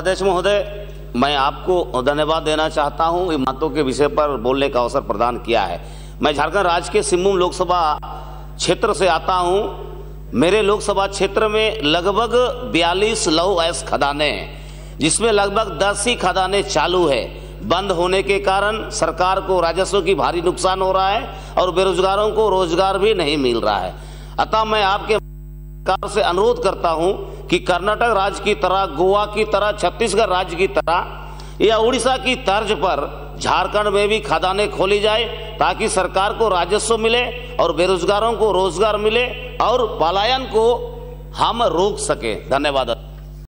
अध्यक्ष महोदय, मैं आपको धन्यवाद देना चाहता हूँ। बातों के विषय पर बोलने का अवसर प्रदान किया है। मैं झारखंड राज्य के सिम्बुम लोकसभा क्षेत्र से आता हूँ। मेरे लोकसभा क्षेत्र में लगभग 42 लौह अयस्क खदानें हैं, जिसमें लगभग 10 ही खदाने चालू है। बंद होने के कारण सरकार को राजस्व की भारी नुकसान हो रहा है और बेरोजगारों को रोज़गार भी नहीं मिल रहा है। अतः मैं आपके से अनुरोध करता हूँ कि कर्नाटक राज्य की तरह, गोवा की तरह, छत्तीसगढ़ राज्य की तरह या उड़ीसा की तर्ज पर झारखंड में भी खदानें खोली जाए ताकि सरकार को राजस्व मिले और बेरोजगारों को रोज़गार मिले और पलायन को हम रोक सके। धन्यवाद।